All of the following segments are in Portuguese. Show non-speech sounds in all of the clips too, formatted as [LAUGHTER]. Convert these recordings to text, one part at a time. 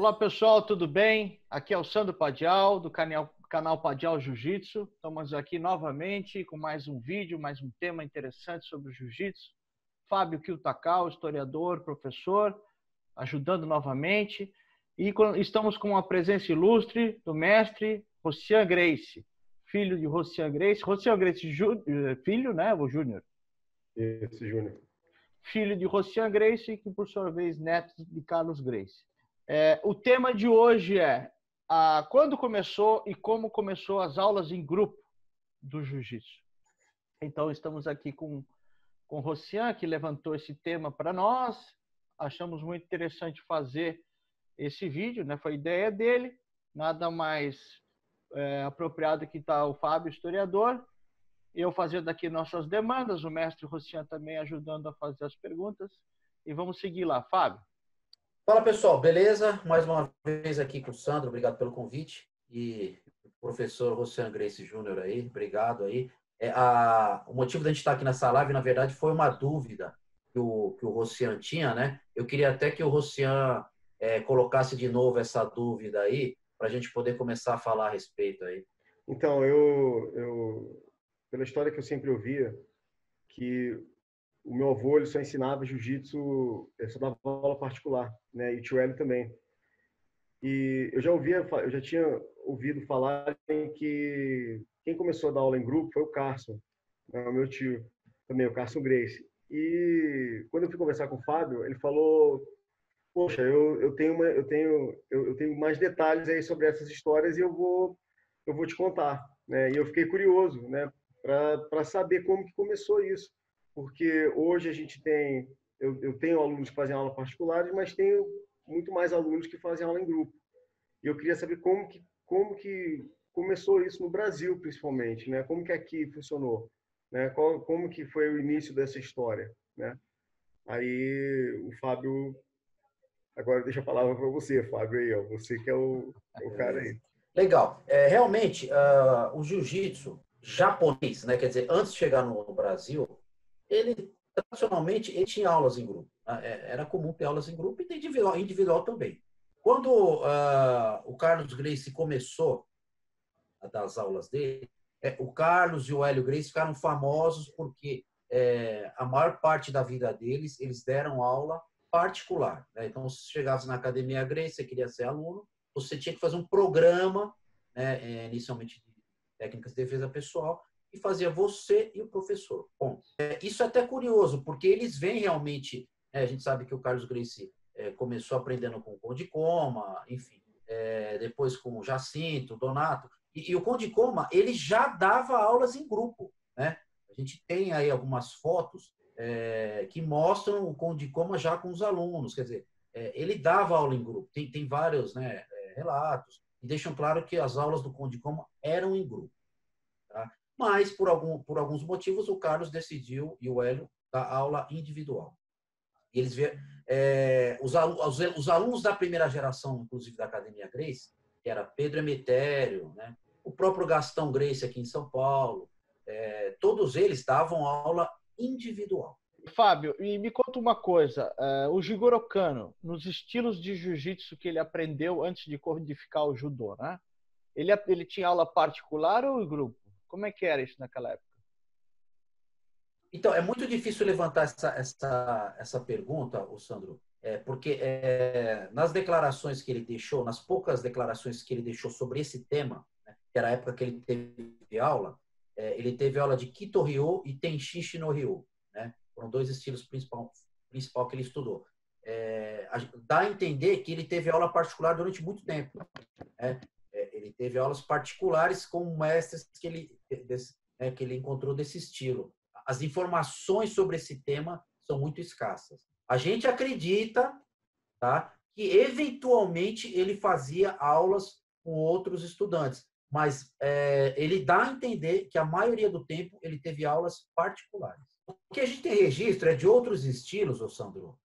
Olá pessoal, tudo bem? Aqui é o Sandro Padial, do canal, canal Padial Jiu-Jitsu. Estamos aqui novamente com mais um vídeo, mais um tema interessante sobre o Jiu-Jitsu. Fábio Kiltakal, historiador, professor, ajudando novamente. E estamos com uma presença ilustre do mestre Rocian Grace, filho de Rocian Grace. Rocian Grace, eh, filho, né? O Júnior. Isso, Júnior. Filho de Rocian Grace, que por sua vez neto de Carlos Grace. É, o tema de hoje é a, quando começou e como começou as aulas em grupo do Jiu-Jitsu. Então, estamos aqui com, com o Rocian, que levantou esse tema para nós. Achamos muito interessante fazer esse vídeo, né? foi ideia dele. Nada mais é, apropriado que está o Fábio, historiador, eu fazendo aqui nossas demandas, o mestre Rocian também ajudando a fazer as perguntas. E vamos seguir lá. Fábio. Fala pessoal, beleza? Mais uma vez aqui com o Sandro, obrigado pelo convite. E o professor Rocian Grace Júnior aí, obrigado aí. É, a, o motivo da gente estar aqui nessa live, na verdade, foi uma dúvida que o, que o Rocian tinha, né? Eu queria até que o Rocian é, colocasse de novo essa dúvida aí, para a gente poder começar a falar a respeito aí. Então, eu, eu, pela história que eu sempre ouvia, que o meu avô ele só ensinava jiu-jitsu, só dava aula particular, né? E o tio Hélio também. E eu já ouvia, eu já tinha ouvido falar que quem começou a dar aula em grupo foi o Carson, né? o meu tio, também o Carson Grace. E quando eu fui conversar com o Fábio, ele falou poxa, eu, eu tenho uma, eu tenho eu, eu, tenho mais detalhes aí sobre essas histórias e eu vou eu vou te contar, né? E eu fiquei curioso, né, para saber como que começou isso, porque hoje a gente tem eu, eu tenho alunos que fazem aula particulares, mas tenho muito mais alunos que fazem aula em grupo. E eu queria saber como que como que começou isso no Brasil, principalmente, né? Como que aqui funcionou, né? Qual, como que foi o início dessa história, né? Aí o Fábio Agora deixa a palavra para você, Fábio, aí, ó. Você que é o, o cara aí. Legal. É, realmente, uh, o jiu-jitsu japonês, né, quer dizer, antes de chegar no Brasil, ele, tradicionalmente, ele tinha aulas em grupo. Né? É, era comum ter aulas em grupo e individual, individual também. Quando uh, o Carlos Grace começou a dar as aulas dele, é, o Carlos e o Hélio Grace ficaram famosos porque é, a maior parte da vida deles, eles deram aula particular. Né? Então, se chegasse na academia Grace, você queria ser aluno, você tinha que fazer um programa, né, é, inicialmente de técnicas de defesa pessoal, e fazia você e o professor. Bom, é, isso é até curioso, porque eles vêm realmente. Né, a gente sabe que o Carlos Grace é, começou aprendendo com o Conde Coma, enfim, é, depois com o Jacinto, o Donato, e, e, o Conde Coma ele já dava aulas em grupo, né? A gente tem aí algumas fotos é, que mostram o Conde Coma já com os alunos. Quer dizer, é, ele dava aula em grupo. Tem, tem vários né, é, relatos e deixam claro que as aulas do Conde Coma eram em grupo. Mas, por, algum, por alguns motivos, o Carlos decidiu, e o Hélio, dar aula individual. Eles é, os, os, os, alunos da primeira geração, inclusive da Academia Grace, que era Pedro Emetério, né, o próprio Gastão Grace aqui em São Paulo, é, todos eles davam aula individual. Fábio, e me conta uma coisa: uh, o Jigoro Kano, nos estilos de jiu-jitsu que ele aprendeu antes de codificar o judô, né? Ele, ele tinha aula particular ou grupo? Como é que era isso naquela época? Então, é muito difícil levantar essa, essa, essa pergunta, o Sandro, é, porque é, nas declarações que ele deixou, nas poucas declarações que ele deixou sobre esse tema, né, que era a época que ele teve aula, é, ele teve aula de Kito Ryo e Tenshin no Ryo, né? Foram dois estilos principal, principal que ele estudou. É, dá a entender que ele teve aula particular durante muito tempo. Né? Ele teve aulas particulares com mestres que ele, né, que ele encontrou desse estilo. As informações sobre esse tema são muito escassas. A gente acredita tá, que, eventualmente, ele fazia aulas com outros estudantes mas é, ele dá a entender que a maioria do tempo ele teve aulas particulares. O que a gente tem registro é de outros estilos, ô Sandro.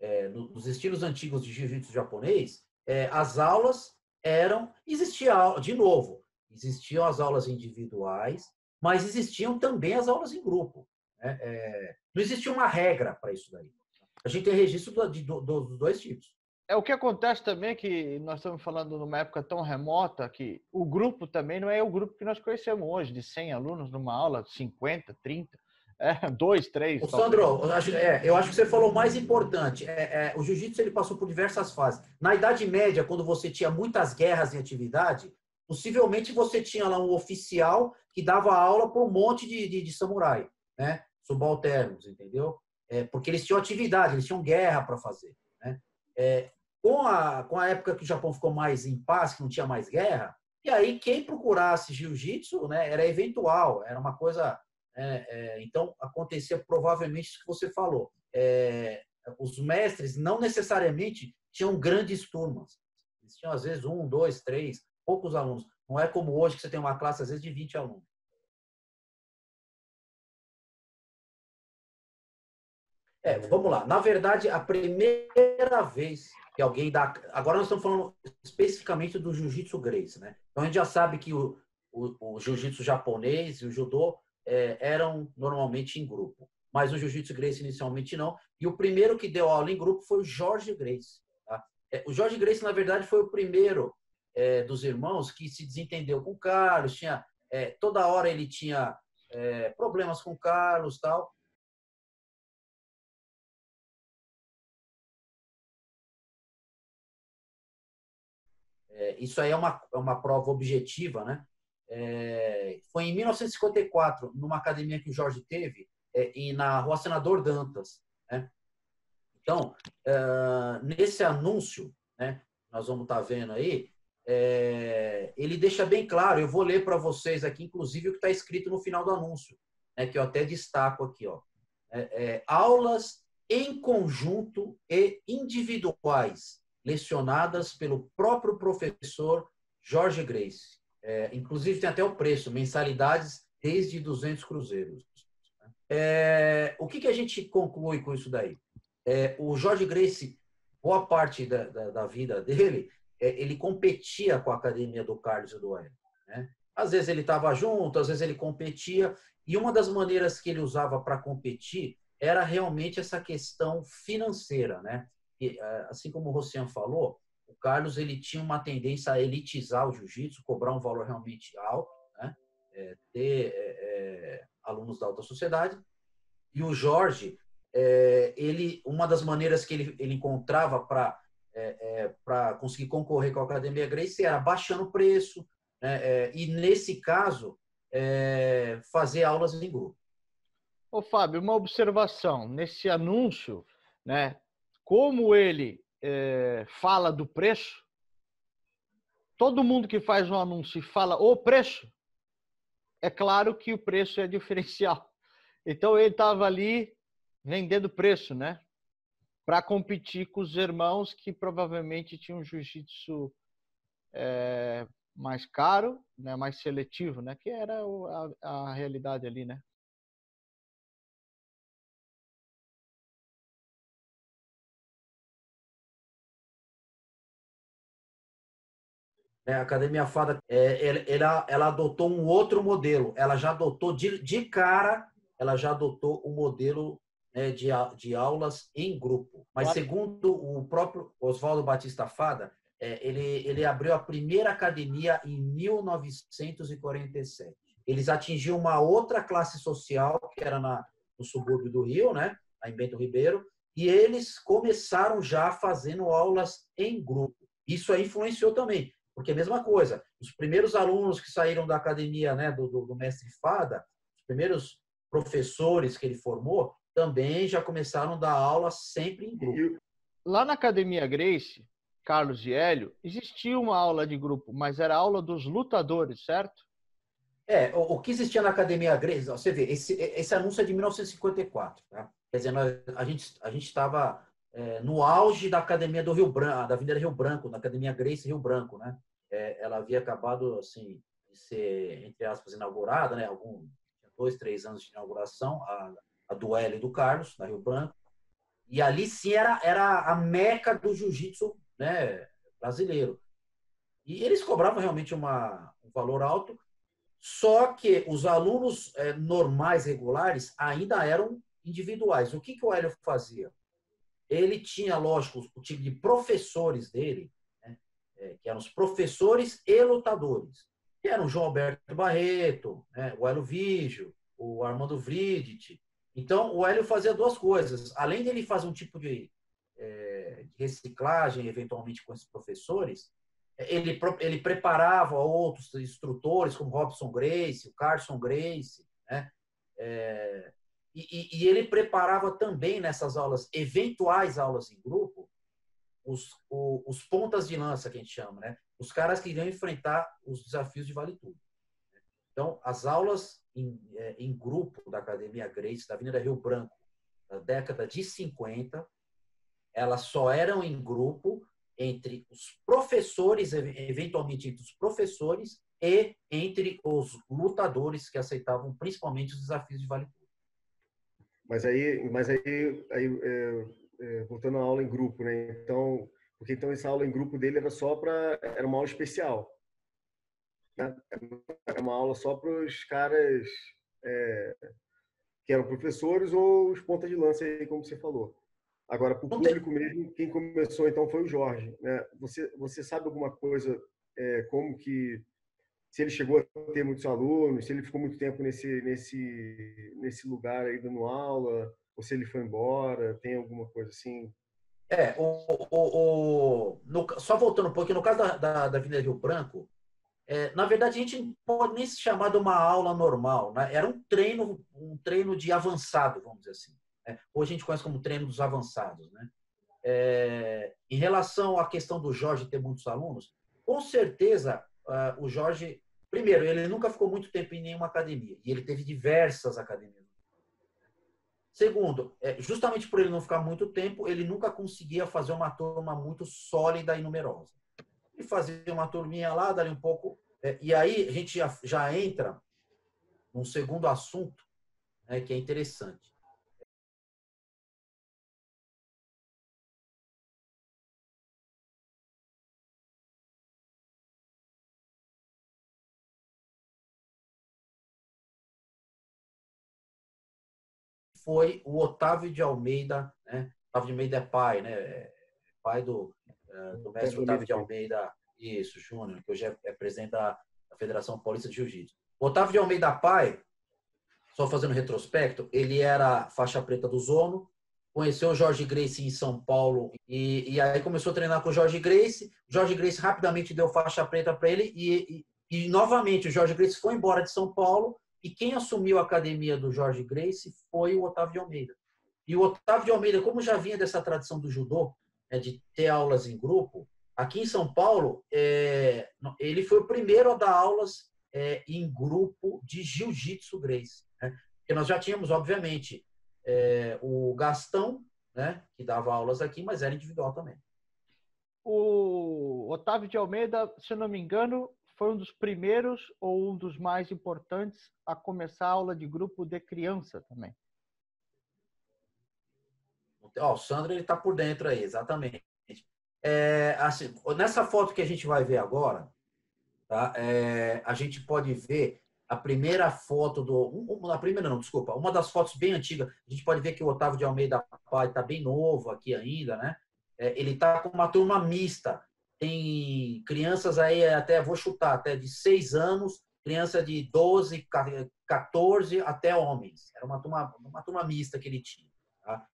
É, nos estilos antigos de jiu-jitsu japonês, é, as aulas eram existia de novo existiam as aulas individuais, mas existiam também as aulas em grupo. Né? É, não existia uma regra para isso daí. A gente tem registro dos do, do, dois tipos. É o que acontece também que nós estamos falando numa época tão remota que o grupo também não é o grupo que nós conhecemos hoje, de 100 alunos numa aula, 50, 30, é, dois, três. Ô, Sandro, eu acho, é, eu acho que você falou o mais importante. É, é, o jiu-jitsu ele passou por diversas fases. Na Idade Média, quando você tinha muitas guerras em atividade, possivelmente você tinha lá um oficial que dava aula para um monte de, de, de samurai, né? subalternos, entendeu? É, porque eles tinham atividade, eles tinham guerra para fazer. Né? É, com, a, com a época que o Japão ficou mais em paz, que não tinha mais guerra, e aí quem procurasse jiu-jitsu né, era eventual, era uma coisa. É, é então, acontecia provavelmente isso que você falou. É, os mestres não necessariamente tinham grandes turmas. Eles tinham, às vezes, um, dois, três, poucos alunos. Não é como hoje que você tem uma classe, às vezes, de 20 alunos. É, vamos lá. Na verdade, a primeira vez que alguém dá. Agora nós estamos falando especificamente do jiu-jitsu Grace, né? Então a gente já sabe que o, o, o jiu-jitsu japonês e o judô é, eram normalmente em grupo, mas o jiu-jitsu Grace inicialmente não. E o primeiro que deu aula em grupo foi o Jorge Grace. Tá? É, o Jorge Grace, na verdade, foi o primeiro é, dos irmãos que se desentendeu com o Carlos, tinha. É, toda hora ele tinha é, problemas com o Carlos tal. É, isso aí é uma, uma prova objetiva, né? É, foi em 1954, numa academia que o Jorge teve, é, e na Rua Senador Dantas. Né? Então, é, nesse anúncio, né, nós vamos estar tá vendo aí, é, ele deixa bem claro, eu vou ler para vocês aqui, inclusive, o que está escrito no final do anúncio, né, que eu até destaco aqui. Ó, é, aulas em conjunto e individuais lecionadas pelo próprio professor Jorge Grace. É, inclusive tem até o preço, mensalidades desde 200 cruzeiros. É, o que, que a gente conclui com isso daí? É, o Jorge Grace, boa parte da, da, da vida dele, é, ele competia com a academia do Carlos e do Hélio. Né? Às vezes ele estava junto, às vezes ele competia, e uma das maneiras que ele usava para competir era realmente essa questão financeira, né? É, assim como o Rocian falou, o Carlos ele tinha uma tendência a elitizar o jiu-jitsu, cobrar um valor realmente alto, né? É, ter é, é, alunos da alta sociedade. E o Jorge, é, ele, uma das maneiras que ele, ele encontrava para é, para conseguir concorrer com a Academia Grace era baixando o preço, né? e nesse caso fazer aulas em grupo. Ô Fábio, uma observação nesse anúncio, né? como ele é, fala do preço, todo mundo que faz um anúncio e fala o preço, é claro que o preço é diferencial. [LAUGHS] Então ele estava ali vendendo preço, né? Para competir com os irmãos que provavelmente tinham um jiu-jitsu é, mais caro, né? mais seletivo, né? Que era a, a realidade ali, né? Né? A Academia Fada, é, ela, ela adotou um outro modelo. Ela já adotou, de, de cara, ela já adotou o um modelo né, de, de aulas em grupo. Mas segundo o próprio Oswaldo Batista Fada, é, ele, ele abriu a primeira academia em 1947. Eles atingiam uma outra classe social, que era na, no subúrbio do Rio, né, em Bento Ribeiro, e eles começaram já fazendo aulas em grupo. Isso aí influenciou também. Porque é a mesma coisa, os primeiros alunos que saíram da academia né, do, do, do mestre Fada, os primeiros professores que ele formou, também já começaram a dar aula sempre em grupo. Lá na Academia Grace, Carlos e Hélio, existia uma aula de grupo, mas era aula dos lutadores, certo? É, o, o que existia na Academia Grace, você vê, esse, esse anúncio é de 1954, tá? Quer dizer, nós, a gente a gente estava é, no auge da Academia do Rio Branco, da Avenida Rio Branco, na Academia Grace Rio Branco, né? É, ela havia acabado, assim, de ser, entre aspas, inaugurada, né? Algum, dois, três anos de inauguração, a, a do Hélio e do Carlos, na Rio Branco. E ali sim era, era a meca do jiu-jitsu né, brasileiro. E eles cobravam realmente uma, um valor alto, só que os alunos é, normais, regulares, ainda eram individuais. O que, que o Hélio fazia? Ele tinha, lógico, o tipo de professores dele, né? é, que eram os professores e lutadores, que eram João Alberto Barreto, né? o Hélio Vigio, o Armando Vridt. Então, o Hélio fazia duas coisas. Além de ele fazer um tipo de, é, de reciclagem, eventualmente, com esses professores, ele, ele preparava outros instrutores, como Robson Grace, o Carson Grace, né? É, e, e, ele preparava também nessas aulas, eventuais aulas em grupo, os, o, os pontas de lança, que a gente chama, né? Os caras que iriam enfrentar os desafios de Vale Tudo. Então, as aulas em, é, em grupo da Academia Grace, da Avenida Rio Branco, da década de 50, elas só eram em grupo entre os professores, eventualmente entre os professores e entre os lutadores que aceitavam principalmente os desafios de Vale Tudo. Mas aí, mas aí, aí é, é, voltando à aula em grupo, né? Então, porque então essa aula em grupo dele era só para era uma aula especial, né? Era uma aula só para os caras é, que eram professores ou os pontas de lança aí, como você falou. Agora, para o público mesmo, quem começou então foi o Jorge. Né? Você, você sabe alguma coisa é, como que se ele chegou a ter muitos alunos, se ele ficou muito tempo nesse nesse nesse lugar aí dando aula, ou se ele foi embora, tem alguma coisa assim? É, o, o, o no, só voltando um pouquinho, no caso da, da, da Avenida Rio Branco, é, na verdade a gente não pode nem se chamar de uma aula normal, né? era um treino, um treino de avançado, vamos dizer assim. Né? Hoje a gente conhece como treino dos avançados. Né? É, em relação à questão do Jorge ter muitos alunos, com certeza uh, o Jorge, primeiro, ele nunca ficou muito tempo em nenhuma academia e ele teve diversas academias. Segundo, é, justamente por ele não ficar muito tempo, ele nunca conseguia fazer uma turma muito sólida e numerosa. Ele fazia uma turminha lá, dali um pouco. É, e aí a gente já, já entra num segundo assunto né, que é interessante. Foi o Otávio de Almeida, né? Otávio de Almeida é pai, né? É pai do, é, do mestre Otávio de Almeida, isso, Júnior, que hoje é, é presidente da, da Federação Paulista de Jiu-Jitsu. Otávio de Almeida pai, só fazendo retrospecto, ele era faixa preta do Zono, conheceu o Jorge Grace em São Paulo e, e aí começou a treinar com o Jorge Grace. O Jorge Grace rapidamente deu faixa preta para ele e, e, e, novamente o Jorge Grace foi embora de São Paulo e quem assumiu a academia do Jorge Grace foi o Otávio de Almeida. E o Otávio de Almeida, como já vinha dessa tradição do judô, né, de ter aulas em grupo, aqui em São Paulo, é, ele foi o primeiro a dar aulas é, em grupo de jiu-jitsu Grace. Né? Porque nós já tínhamos, obviamente, é, o Gastão, né, que dava aulas aqui, mas era individual também. O Otávio de Almeida, se não me engano, foi um dos primeiros ou um dos mais importantes a começar a aula de grupo de criança também. Ó, o Sandro ele está por dentro aí, exatamente. É, assim, nessa foto que a gente vai ver agora, tá? É, a gente pode ver a primeira foto do. a primeira não, desculpa. Uma das fotos bem antigas. A gente pode ver que o Otávio de Almeida Pai está bem novo aqui ainda, né? É, ele está com uma turma mista tem crianças aí, até vou chutar, até de 6 anos, criança de 12, 14 até homens. Era uma turma, uma turma mista que ele tinha. Tá?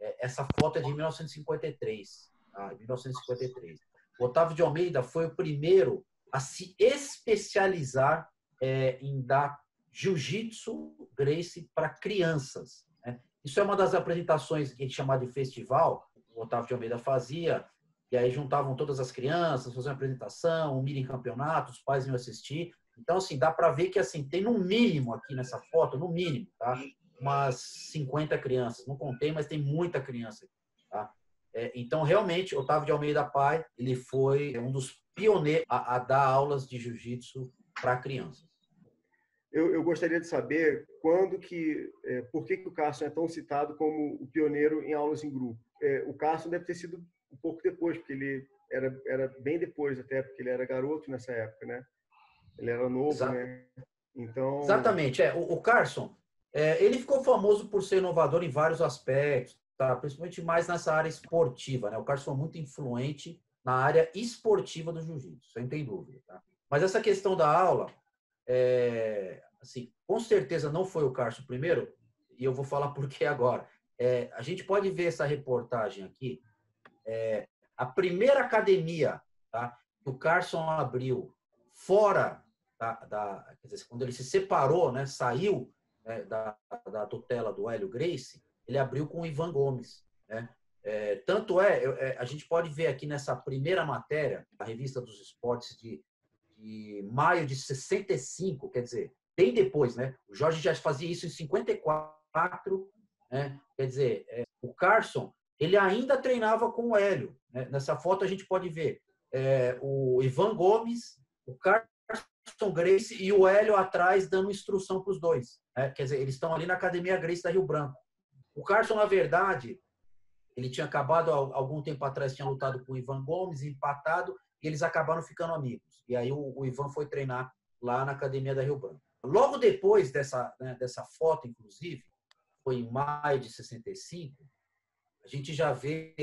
É, essa foto é de 1953. Tá? 1953. O Otávio de Almeida foi o primeiro a se especializar é, em dar jiu-jitsu Grace para crianças. Né? Isso é uma das apresentações que a gente chama de festival. O Otávio de Almeida fazia e aí juntavam todas as crianças, faziam apresentação, um mini campeonato, os pais iam assistir. Então, assim, dá para ver que, assim, tem no mínimo aqui nessa foto, no mínimo, tá? Umas 50 crianças. Não contei, mas tem muita criança, tá? É, então, realmente, Otávio de Almeida Pai, ele foi um dos pioneiros a, a dar aulas de jiu-jitsu para crianças. Eu, eu, gostaria de saber quando que, é, por que, que o Carson é tão citado como o pioneiro em aulas em grupo. É, o Carson deve ter sido um pouco depois, porque ele era, era bem depois até, porque ele era garoto nessa época, né? Ele era novo, Exato. né? Então... Exatamente. É, o, o Carson, é, ele ficou famoso por ser inovador em vários aspectos. tá? principalmente mais nessa área esportiva. Né? O Carson é muito influente na área esportiva do jiu-jitsu, sem tem dúvida. Tá? Mas essa questão da aula, é, assim, com certeza não foi o Carson primeiro, e eu vou falar [LAUGHS] por que agora. É, a gente pode ver essa reportagem aqui. É, a primeira academia tá, que o Carson abriu fora da, da dizer, quando ele se separou, né, saiu né, da, da tutela do Hélio Grace, ele abriu com o Ivan Gomes. Né? É, tanto é, é, a gente pode ver aqui nessa primeira matéria, a revista dos esportes de, de maio de 65, quer dizer, bem depois, né? O Jorge já fazia isso em 54, né? Quer dizer, é, o Carson, ele ainda treinava com o Hélio. Né? Nessa foto a gente pode ver é, o Ivan Gomes, o Carson Grace e o Hélio atrás dando instrução para os dois. Né? Quer dizer, eles estão ali na Academia Grace da Rio Branco. O Carson, na verdade, ele tinha acabado, algum tempo atrás, tinha lutado com o Ivan Gomes, empatado, e eles acabaram ficando amigos. E aí o, o Ivan foi treinar lá na Academia da Rio Branco. Logo depois dessa, né, dessa foto, inclusive, foi em maio de 65, a gente já vê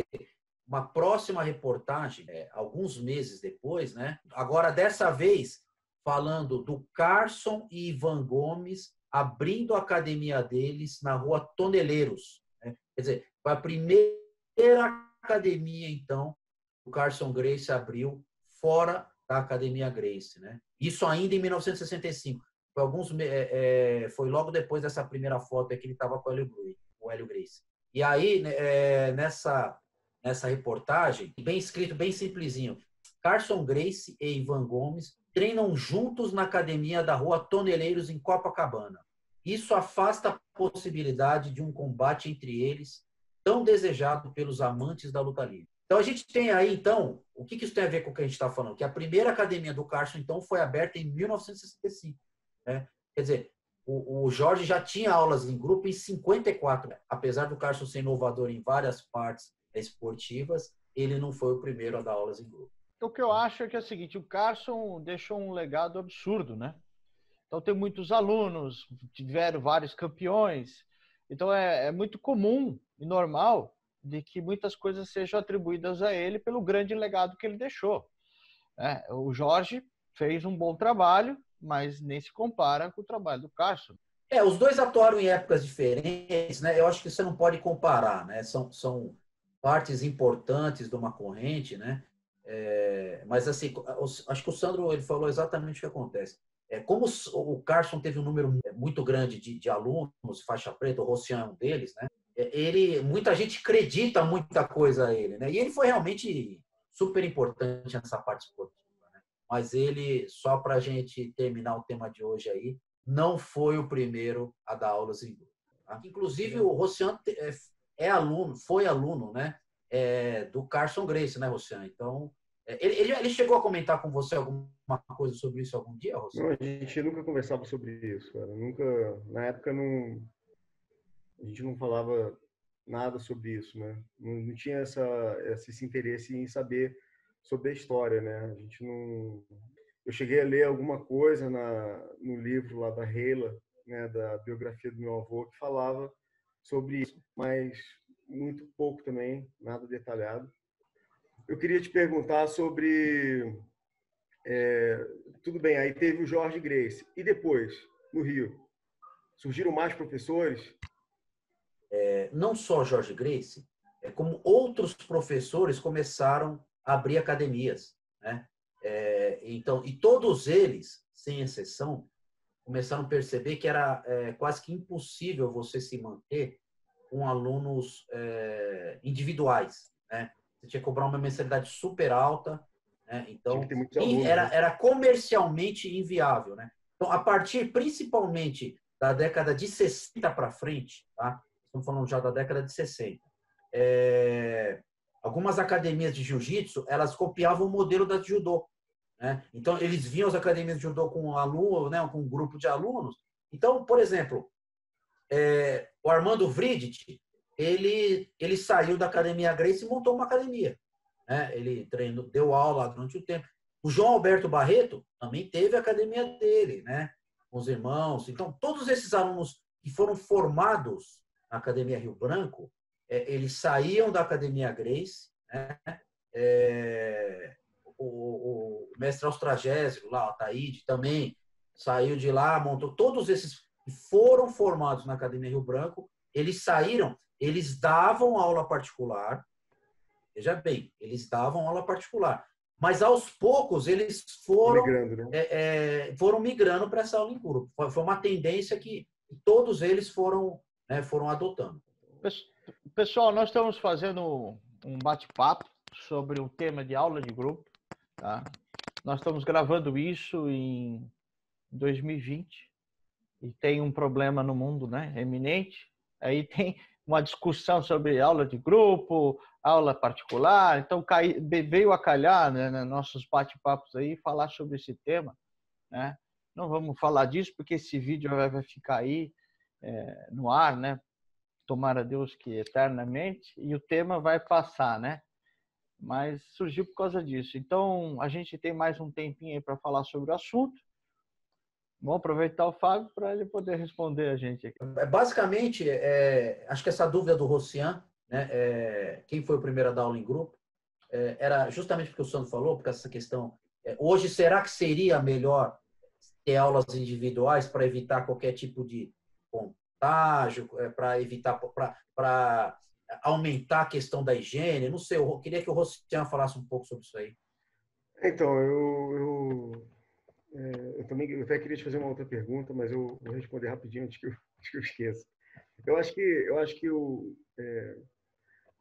uma próxima reportagem, é, alguns meses depois, né? Agora, dessa vez, falando do Carson e Ivan Gomes abrindo a academia deles na rua Toneleiros. Né? Quer dizer, foi a primeira academia, então, o Carson Grace abriu fora da Academia Grace. Né? Isso ainda em 1965. Foi, alguns, é, é, foi logo depois dessa primeira foto que ele estava com o Hélio, o Hélio Grace. E aí, né, é, nessa, nessa reportagem, bem escrito, bem simplesinho, Carson Grace e Ivan Gomes treinam juntos na academia da rua Toneleiros, em Copacabana. Isso afasta a possibilidade de um combate entre eles, tão desejado pelos amantes da luta livre. Então a gente tem aí, então, o que, isso tem a ver com o que a gente está falando? Que a primeira academia do Carson, então, foi aberta em 1965. Né? Quer dizer, o, Jorge já tinha aulas em grupo em 54. Apesar do Carson ser inovador em várias partes esportivas, ele não foi o primeiro a dar aulas em grupo o que eu acho é que é o seguinte, o Carson deixou um legado absurdo, né? Então tem muitos alunos, tiveram vários campeões, então é, é muito comum e normal de que muitas coisas sejam atribuídas a ele pelo grande legado que ele deixou. É, o Jorge fez um bom trabalho, mas nem se compara com o trabalho do Carson. É, os dois atuaram em épocas diferentes, né? Eu acho que você não pode comparar, né? São, são partes importantes de uma corrente, né? É, mas assim, acho que o Sandro ele falou exatamente o que acontece. É, como o Carson teve um número muito grande de, de alunos, faixa preta, o Rossian é um deles, né? É, ele, muita gente acredita muita coisa a ele, né? E ele foi realmente super importante nessa parte esportiva. Mas ele, só para a gente terminar o tema de hoje aí, não foi o primeiro a dar aulas em grupo. Tá? Inclusive o Rossian é, é aluno, foi aluno, né? é, do Carson Grace, né, Rossiano? Então, é, ele, ele, chegou a comentar com você alguma coisa sobre isso algum dia, Rossiano? Não, a gente nunca conversava sobre isso, cara. Nunca, na época, não, a gente não falava nada sobre isso, né? Não, não tinha essa, esse interesse em saber sobre a história, né? A gente não... Eu cheguei a ler alguma coisa na, no livro lá da Reila, né, da biografia do meu avô, que falava sobre isso, mas muito pouco também, nada detalhado. Eu queria te perguntar sobre. É, tudo bem, aí teve o Jorge Grace. E depois, no Rio? Surgiram mais professores? É, não só Jorge Grace, é, como outros professores começaram abrir academias. Né? É, então, e todos eles, sem exceção, começaram a perceber que era é, quase que impossível você se manter com alunos é, individuais, né? Você tinha que cobrar uma mensalidade super alta, né? Então, alunos, era, né? era comercialmente inviável, né? Então, a partir principalmente da década de 60 para frente, tá? Estamos falando já da década de 60. É, algumas academias de jiu-jitsu, elas copiavam o modelo da judô, né? Então, eles vinham as academias de judô com um aluno, né, com um grupo de alunos. Então, por exemplo, é, o Armando Vridt, ele, ele saiu da Academia Grace e montou uma academia. Né? Ele treinou, deu aula durante o tempo. O João Alberto Barreto também teve a academia dele, né? Com os irmãos. Então, todos esses alunos que foram formados na Academia Rio Branco, eles saíam da Academia Grace, né? É, o, o, mestre Austragésio, lá, o Taíde, também saiu de lá, montou. Todos esses foram formados na Academia Rio Branco, eles saíram, eles davam aula particular, veja bem, eles davam aula particular. Mas aos poucos eles foram migrando, né? é, é, foram migrando para essa aula em grupo. Foi uma tendência que todos eles foram, né, foram adotando. Pessoal, nós estamos fazendo um bate-papo sobre o tema de aula de grupo. Tá? Nós estamos gravando isso em 2020 e tem um problema no mundo, né, eminente. Aí tem uma discussão sobre aula de grupo, aula particular. Então veio a calhar, né, nossos bate-papos aí, falar sobre esse tema, né? Não vamos falar disso porque esse vídeo vai ficar aí é, no ar, né? Tomara Deus que eternamente e o tema vai passar, né? Mas surgiu por causa disso. Então a gente tem mais um tempinho aí para falar sobre o assunto. Vamos aproveitar o Fábio para ele poder responder a gente aqui. É, basicamente, é, acho que essa dúvida do Rossian, né, é, quem foi o primeiro a dar aula em grupo, é, era justamente porque o Sandro falou, porque essa questão. É, hoje, será que seria melhor ter aulas individuais para evitar qualquer tipo de contágio, é, para evitar, para aumentar a questão da higiene? Não sei, eu queria que o Rossian falasse um pouco sobre isso aí. Então, eu, eu é, eu também eu até queria te fazer uma outra pergunta, mas eu vou responder rapidinho antes que eu, [LAUGHS] antes que eu esqueça. Eu acho que eu acho que o é,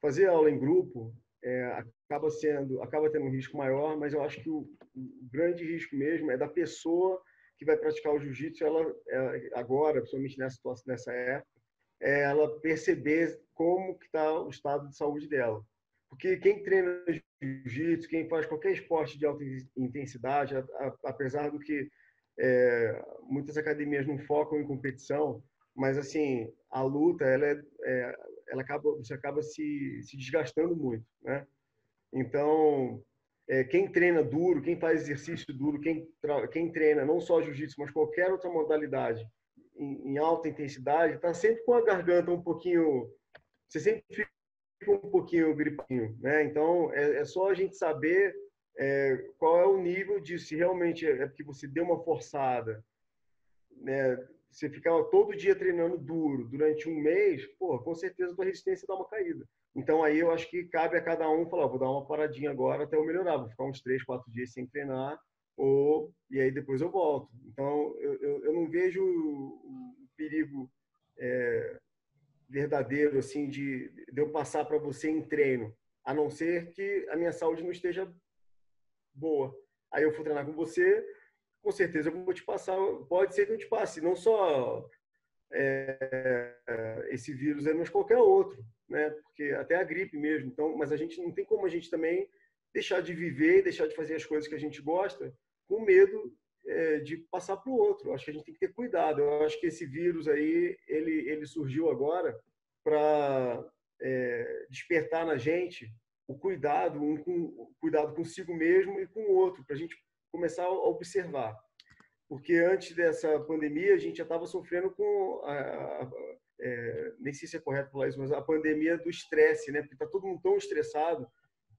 fazer aula em grupo é, acaba sendo acaba tendo um risco maior, mas eu acho que o, o grande risco mesmo é da pessoa que vai praticar o jiu-jitsu, ela é, agora, principalmente nessa situação, nessa época, é ela perceber como que está o estado de saúde dela. Porque quem treina jiu-jitsu, quem faz qualquer esporte de alta intensidade, apesar do que é, muitas academias não focam em competição, mas assim a luta ela é, é, ela acaba você acaba se, se desgastando muito, né? Então é, quem treina duro, quem faz exercício duro, quem quem treina não só jiu-jitsu, mas qualquer outra modalidade em, em alta intensidade, está sempre com a garganta um pouquinho você sempre fica um pouquinho gripinho, né? Então é, é só a gente saber é, qual é o nível de se realmente é porque você deu uma forçada, né? Você ficar todo dia treinando duro durante um mês, pô, com certeza a tua resistência dá uma caída. Então aí eu acho que cabe a cada um falar, vou dar uma paradinha agora até eu melhorar, vou ficar uns três, quatro dias sem treinar, ou e aí depois eu volto. Então eu, eu, eu não vejo o perigo é, verdadeiro assim de, de eu passar para você em treino, a não ser que a minha saúde não esteja boa. Aí eu for treinar com você, com certeza eu vou te passar. Pode ser que eu te passe, não só é, esse vírus, mas qualquer outro, né? Porque até a gripe mesmo. Então, mas a gente não tem como a gente também deixar de viver, deixar de fazer as coisas que a gente gosta, com medo é, de passar para o outro. Acho que a gente tem que ter cuidado. Eu acho que esse vírus aí, ele, ele surgiu agora para é, despertar na gente o cuidado, um com, cuidado consigo mesmo e com o outro, para a gente começar a observar. Porque antes dessa pandemia, a gente já estava sofrendo com, a, a, é, nem sei se é correto falar isso, mas a pandemia do estresse, né? Porque está todo mundo tão estressado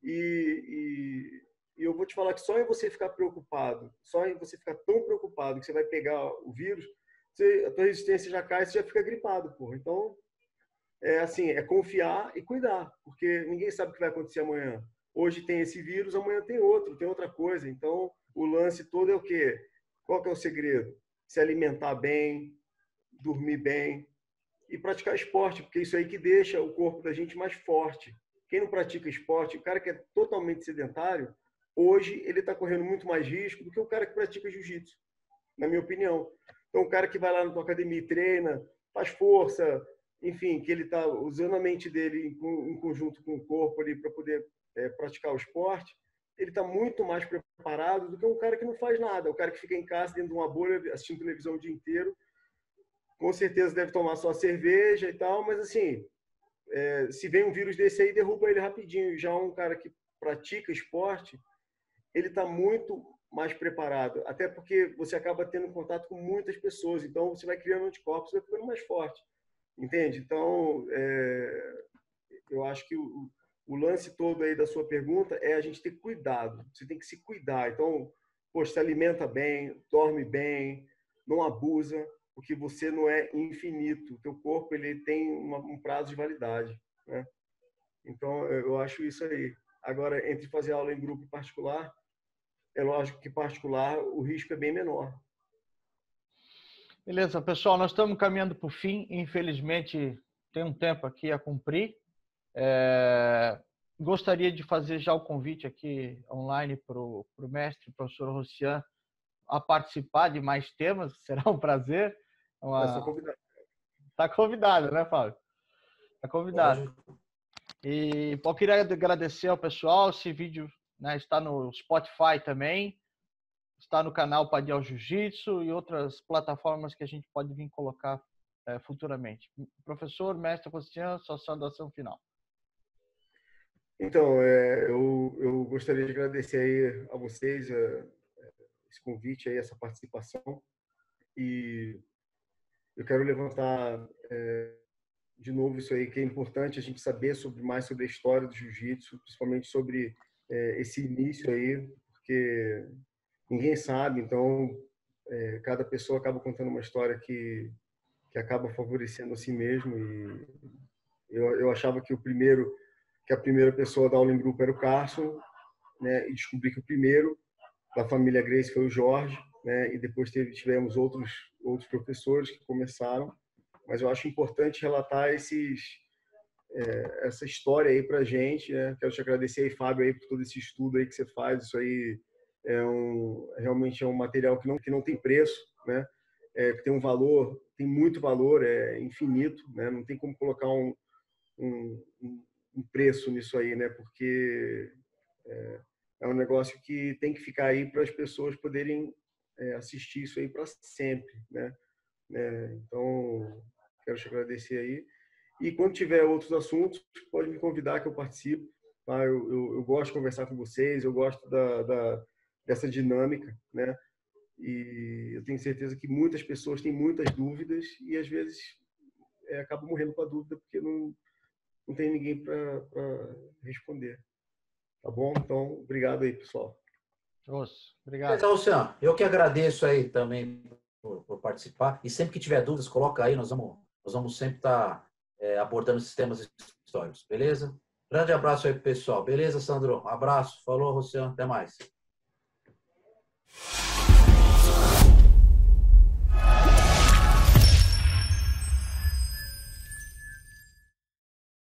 e, e e eu vou te falar que só em você ficar preocupado, só em você ficar tão preocupado que você vai pegar o vírus, você, a tua resistência já cai, você já fica gripado, porra. Então, é assim, é confiar e cuidar, porque ninguém sabe o que vai acontecer amanhã. Hoje tem esse vírus, amanhã tem outro, tem outra coisa. Então, o lance todo é o quê? Qual que é o segredo? Se alimentar bem, dormir bem e praticar esporte, porque isso aí que deixa o corpo da gente mais forte. Quem não pratica esporte, o cara que é totalmente sedentário, hoje ele está correndo muito mais risco do que o cara que pratica jiu-jitsu, na minha opinião. Então, o cara que vai lá na tua academia e treina, faz força, enfim, que ele está usando a mente dele em, conjunto com o corpo ali para poder é, praticar o esporte, ele está muito mais preparado do que um cara que não faz nada. O cara que fica em casa dentro de uma bolha assistindo televisão o dia inteiro, com certeza deve tomar só cerveja e tal, mas assim, é, se vem um vírus desse aí, derruba ele rapidinho. Já um cara que pratica esporte, ele está muito mais preparado, até porque você acaba tendo contato com muitas pessoas, então você vai criando anticorpos, vai ficando mais forte, entende? Então, é, acho que o, o lance todo aí da sua pergunta é a gente ter cuidado. Você tem que se cuidar. Então, poxa, se alimenta bem, dorme bem, não abusa, porque você não é infinito. O teu corpo ele tem uma, um prazo de validade, né? Então, eu acho isso aí. Agora, entre fazer aula em grupo particular, é lógico que particular o risco é bem menor. Beleza, pessoal, nós estamos caminhando para o fim. Infelizmente, tem um tempo aqui a cumprir. É... Gostaria de fazer já o convite aqui online para o mestre, professor Rossian, a participar de mais temas. Será um prazer. É uma... Está convidado. Está convidado, né, Fábio? Está convidado. E eu queria agradecer ao pessoal. Esse vídeo né, está no Spotify também, está no canal Padial Jiu-Jitsu e outras plataformas que a gente pode vir colocar é, futuramente. Professor, mestre Rostian, sua saudação final. Então, é, eu, eu gostaria de agradecer a vocês é, esse convite, aí, essa participação. E eu quero levantar é, de novo isso aí, que é importante a gente saber sobre mais sobre a história do jiu-jitsu, principalmente sobre é, esse início aí, porque ninguém sabe, então é, cada pessoa acaba contando uma história que, que acaba favorecendo a si mesmo e eu, eu achava que o primeiro que a primeira pessoa da aula em grupo era o Carson, né, e descobri que o primeiro da família Grace foi o Jorge, né, e depois teve, tivemos outros outros professores que começaram mas eu acho importante relatar esses, é, essa história aí para gente. Né? Quero te agradecer aí, Fábio, aí, por todo esse estudo aí que você faz. Isso aí é um, realmente é um material que não, que não tem preço, né? É, que tem um valor, tem muito valor, é infinito, né? Não tem como colocar um, um, um preço nisso aí, né? Porque é, é, um negócio que tem que ficar aí para as pessoas poderem é, assistir isso aí para sempre, né? É, então, Quero te agradecer aí. E quando tiver outros assuntos, pode me convidar que eu participo. Tá? Eu, eu, eu gosto de conversar com vocês, eu gosto da, da, dessa dinâmica, né? E eu tenho certeza que muitas pessoas têm muitas dúvidas e às vezes é, acabam morrendo com a dúvida porque não, não tem ninguém para responder. Tá bom? Então, obrigado aí, pessoal. Nossa, obrigado. Então, Luciano, eu que agradeço aí também por, por, participar. E sempre que tiver dúvidas, coloca aí, nós vamos nós vamos sempre estar tá, é, abordando esses temas históricos, beleza? Grande abraço aí, pessoal. Beleza, Sandro? Abraço. Falou, Luciano. Até mais.